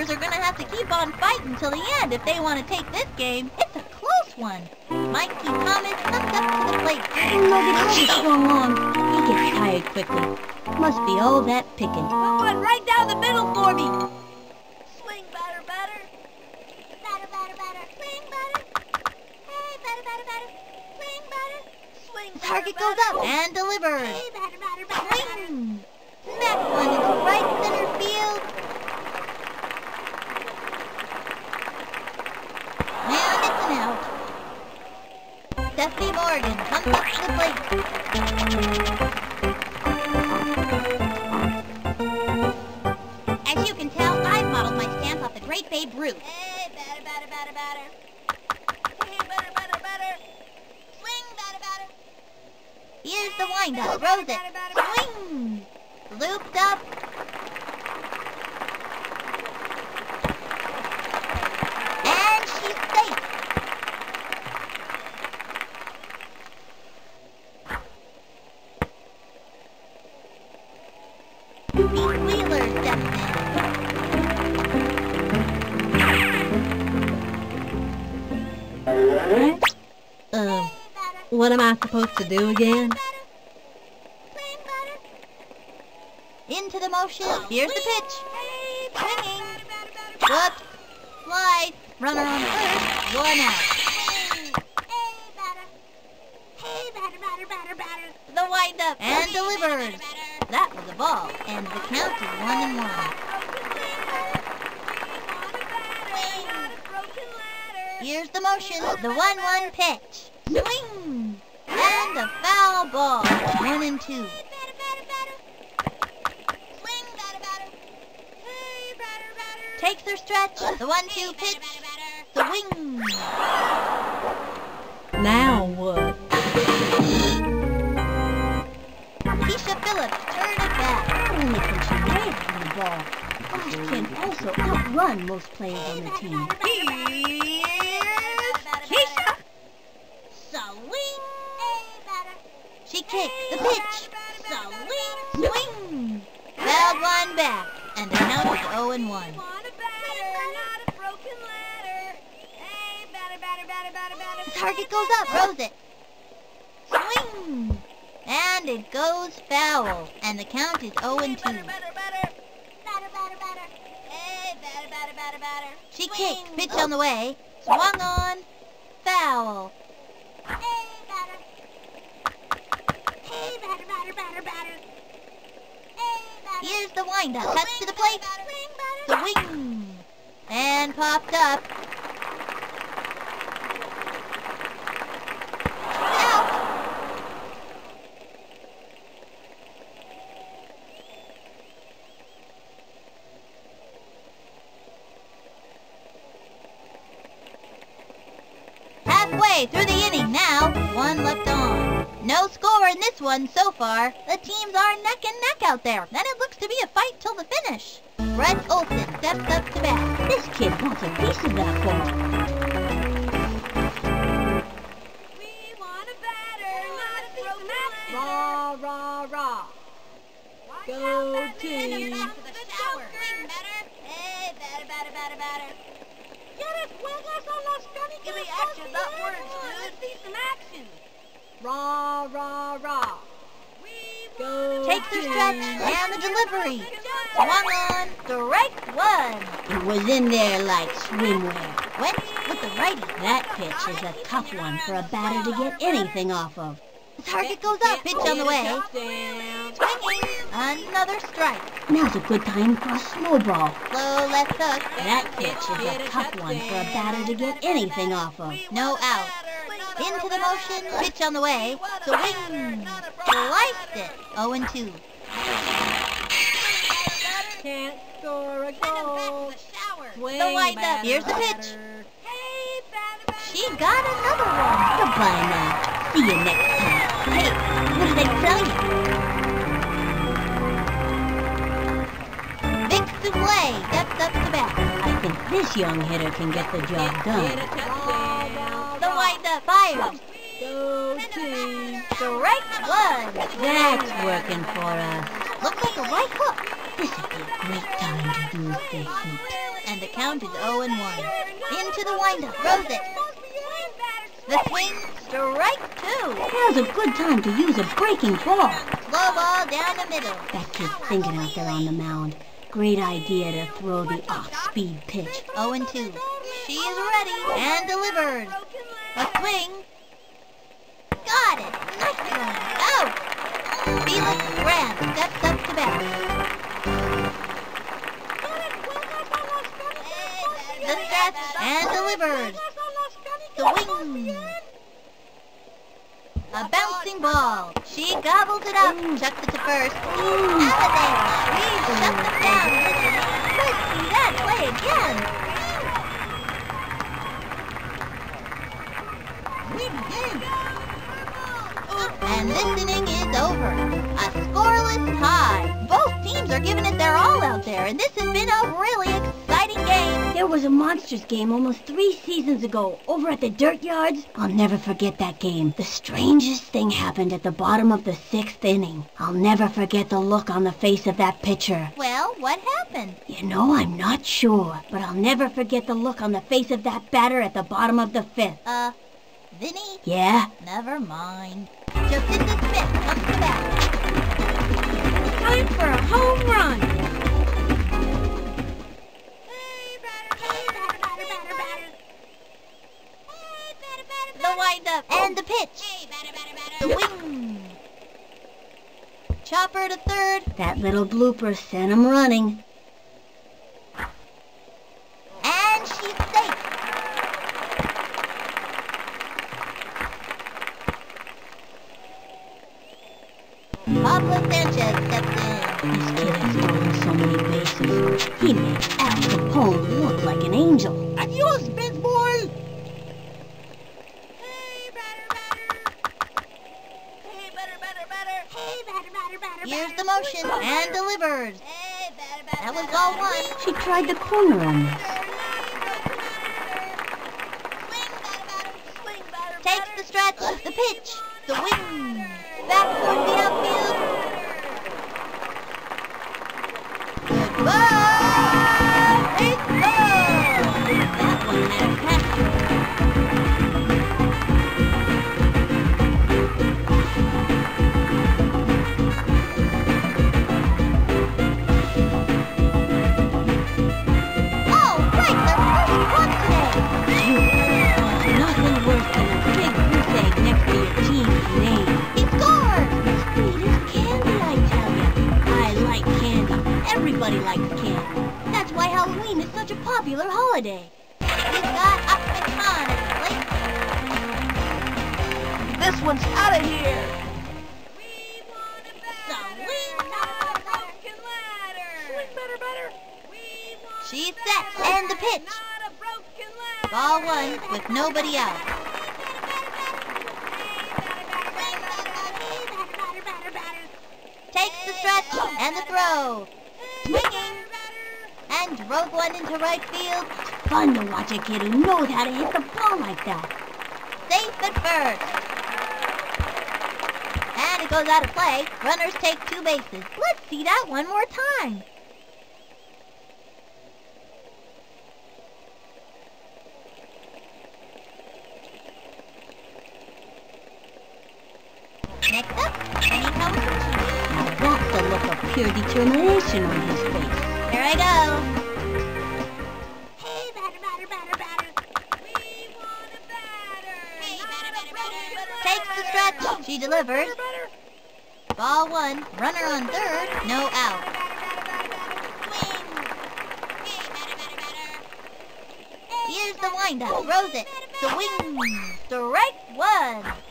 pitchers are going to have to keep on fighting till the end if they want to take this game. It's a close one. Mikey Thomas comes up to the plate. Look at him swung. He gets tired quickly. Must be all that picking. Put one right down the middle for me. Swing, batter, batter. Batter, batter, batter. Swing, batter. Hey, batter, batter, batter. Swing, batter. Swing, batter, Target goes up and delivers. Hey, batter, batter, batter. Swing. Smack one into right center field. And it's an out. Stephanie Morgan comes up to the plate. As you can tell, I've modeled my stance off the great Babe Ruth. Hey, batter, batter, batter, batter. Hey, batter, batter, batter. Swing, batter, batter. Here's the windup. Throws it. Swing. Looped up. Supposed to do again? Into the motion. Oh, here's the pitch. Swinging. Whoops. Slide. Runner on first. One out. The windup and delivers. That was a ball, and the count is one and one. Here's the motion. The one-one pitch. Swing. And a foul ball. One and two. Takes her stretch. The one-two pitch. Swing. Now what? Keisha Phillips turn it back. Not only can she land on the ball, she can also outrun most players on the team. Here's Keisha. Swing. Kicks the pitch. Swing. Swing. Fouled one back, and the count is 0 and 1. Target goes up, throws it. Swing. And it goes foul, and the count is 0 and 2. She kicked, pitch on the way, swung on, foul. Here's the windup, cuts to the plate, swing, and popped up. Halfway through the inning one left on. No score in this one so far. The teams are neck and neck out there, and it looks to be a fight till the finish. Brett Olson steps up to bat. This kid wants a piece of that ball. Rah, rah, rah. Go team. Hey, batter, batter, batter, batter. Give me action, not words, dude. Let's see some action. Rah, rah, rah. Go Takes the stretch and the delivery. Swung on, strike one. It was in there like swimwear. Went with the righty. That pitch is a tough one for a batter to get anything off of. The target goes up, pitch on the way. Swinging, another strike. Now's a good time for a slow ball. Slow left hook. That pitch is a tough one for a batter to get anything off of. No out. Into the motion, pitch on the way. Swing. Sliced it. 0 and 2. Can't score a goal. The windup. Here's the pitch. She got another one. Goodbye now. See you next time. Hey, what did they tell you? Vic Souffle steps up the bat. I think this young hitter can get the job done. The fires. Go team. Strike one. That's working for us. Looks like a right hook. This would be a great time to use the heat. And the count is 0 and 1. Into the windup. Throws it. The swing. Strike two. Now's a good time to use a breaking ball. Slow ball down the middle. That kid's thinking out there on the mound. Great idea to throw the off-speed pitch. 0 and 2. She is ready and delivered. A swing. Got it. Nice one. Out. Felix Grant steps up to bat. The stretch and delivered. Swing. A bouncing ball. She gobbles it up. Chucks it to first. Out of there. She shuts it down. See that play again. And this inning is over. A scoreless tie. Both teams are giving it their all out there, and this has been a really exciting game. There was a Monsters game almost three seasons ago over at the Dirt Yards. I'll never forget that game. The strangest thing happened at the bottom of the sixth inning. I'll never forget the look on the face of that pitcher. Well, what happened? You know, I'm not sure, but I'll never forget the look on the face of that batter at the bottom of the fifth. Uh, Vinny? Yeah? Never mind. Jocinda Smith comes to bat. Time for a home run! The windup and the pitch. The wing. Chopper to third. That little blooper sent him running. And she's safe. Pablo Sanchez steps in. This kid has stolen so many bases. He makes Al Capone look like an angel. Adios, baseball! Here's the motion and delivers. That was all one. She tried the corner on this. Takes the stretch, the pitch, the wing. Back toward the outfield. Everybody likes candy. That's why Halloween is such a popular holiday. He's got Achmed Khan at the plate. This one's out of here. She's set, and the pitch. Ball one with nobody out. Takes the stretch and the throw. Swinging. And drove one into right field. Fun to watch a kid who knows how to hit the ball like that. Safe at first. And it goes out of play. Runners take two bases. Let's see that one more time. Determination on his face. Here I go. Takes the stretch. She delivers. Ball one. Runner on third. No out. Here's the windup. Throws it. The wing. Strike one.